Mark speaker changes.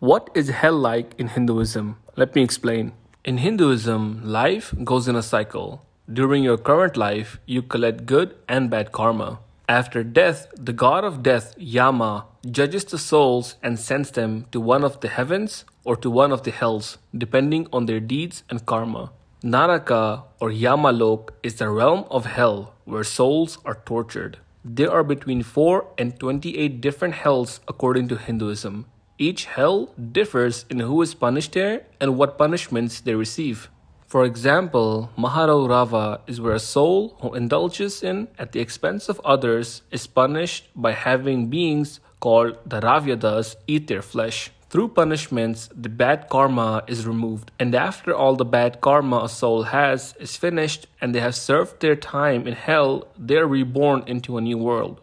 Speaker 1: What is hell like in Hinduism? Let me explain. In Hinduism, life goes in a cycle. During your current life, you collect good and bad karma. After death, the god of death, Yama, judges the souls and sends them to one of the heavens or to one of the hells, depending on their deeds and karma. Naraka or Yamalok is the realm of hell where souls are tortured. There are between 4 and 28 different hells according to Hinduism. Each hell differs in who is punished there and what punishments they receive. For example, Maharaurava is where a soul who indulges in at the expense of others is punished by having beings called the Kravyadas eat their flesh. Through punishments, the bad karma is removed, and after all the bad karma a soul has is finished and they have served their time in hell, they are reborn into a new world.